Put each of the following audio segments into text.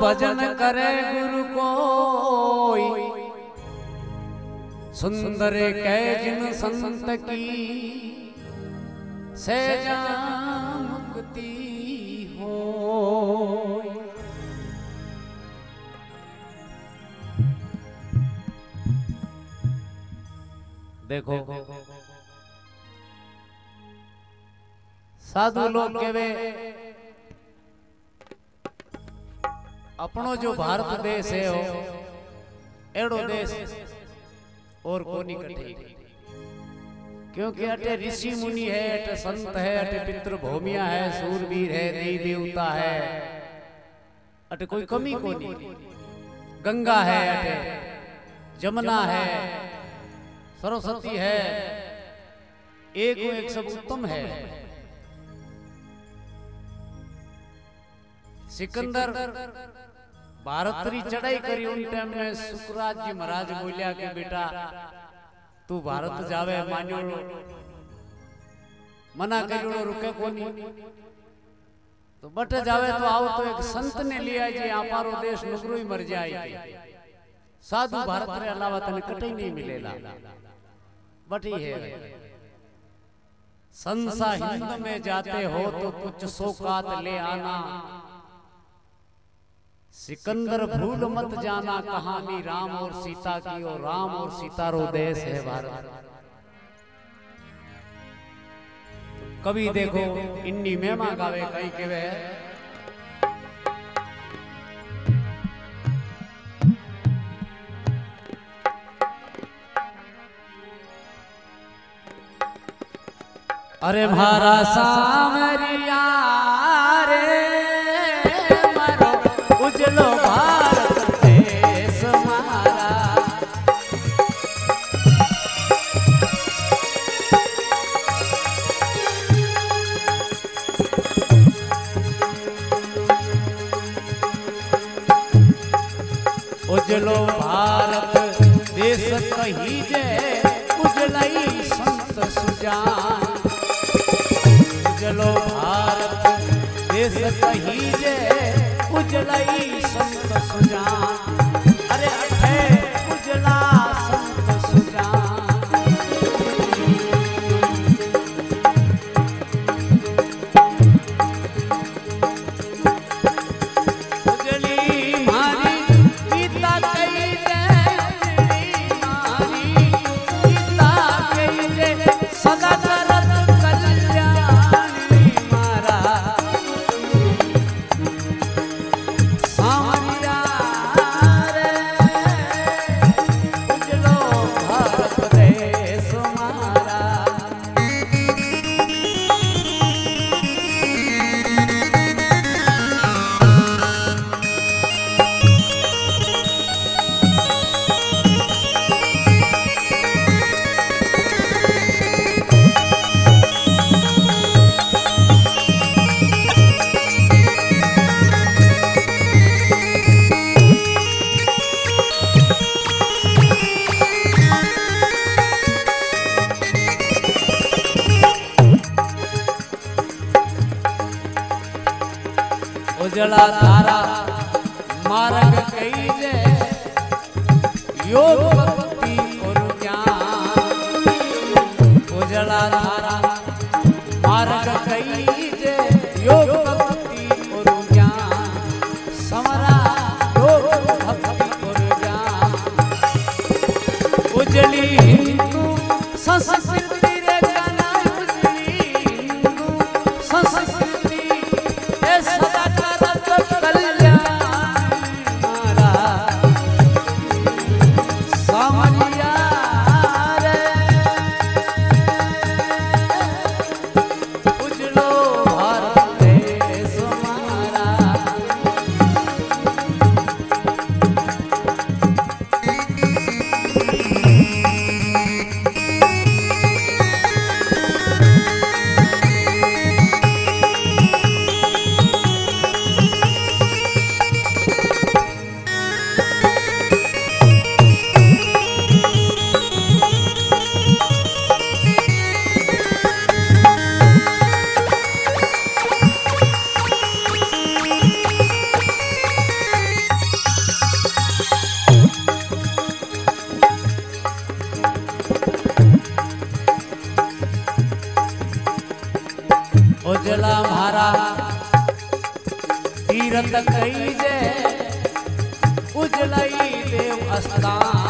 भजन करे गुरु कोई। सुंदर कै जिन संत की सहजा मुक्ति हो देखो, साधु लोग केवे अपनो जो भारत देश है हो एड़ो देश और कोनी कटे क्योंकि अटे ऋषि मुनि है अटे संत है अटे पितृ भूमिया है सूरवीर है देवी देवता है। अटे कोई कमी कोनी। गंगा है अटे जमुना है सरस्वती है। एक एक सब उत्तम है। सिकंदर भारत री चढ़ाई करी उन टाइम में सुखराज जी महाराज बोलिया के बेटा, तू भारत जावे मान्यो। मना करियो रुके कोनी। तो बट जावे तो आओ तो एक संत ने लिया जी हमारो देश नुकरो ही मर जाए साधु भारत रे अलावा तने कतई नहीं मिलेला। बट है। संसा हिंद में जाते हो तो कुछ सौकात ले आना। सिकंदर भूल मत जाना कहानी राम और सीता की और राम और सीता रो देश है भारत। कभी देखो इन्नी मेमा गावे कहीं के वे अरे भारा सामरिया उजलो भारत देश कही जे उजलई संत सुजान। अरे अठे योग उजला मारा। तीरथ कई जय उजलई देव स्थान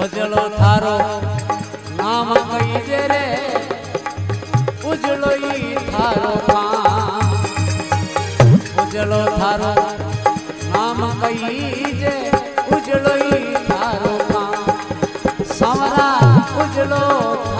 ઉજળો થારો નામ કઈ જે રે ઉજળો ઈ થારો કામ ઉજળો થારો નામ કઈ જે ઉજળો ઈ થારો કામ સમરા ઉજળો થારો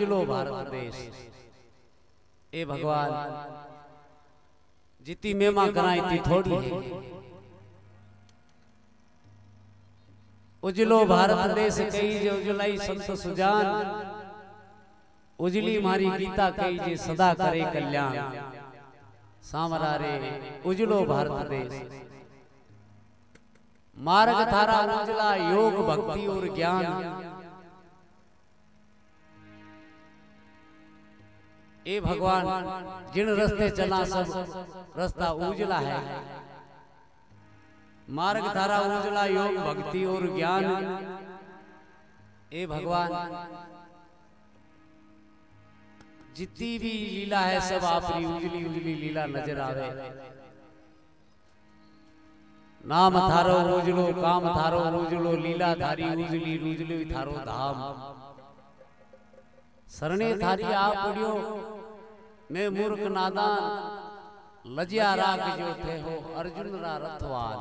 उजलो भारत देश। ए भगवान जीती मेमा कराई थी थोड़ी है। उजलो भारत देश कई जे उजलाई संत सुजान। उजली मारी गीता कई जे सदा करे कल्याण। सामरा रे उजलो भारत देश। मार्ग थारा उजला योग भक्ति और ज्ञान। ए भगवान जिन रस्ते चला सब रास्ता उजला है। मार्ग धारा उजला योग भक्ति और ज्ञान। ए भगवान जितनी भी लीला है सब आपकी उजली उजली लीला नज़र आवे। नाम थारो उजलो काम थारो उजलो लीला धारी उजली उजली थारो धाम। सरणे थारी आप पड़ियो मैं मूर्ख नादान लजिया राग जो थे हो अर्जुन रा रथवान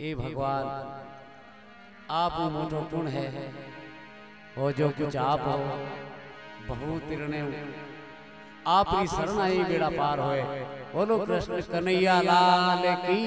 ए भगवान आप मोटो गुण है। हो। जो कुछ आप हो बहुत तिरणे आप ही। शरण आई बेड़ा पार होए। बोलो कृष्ण कन्हैया लाल की।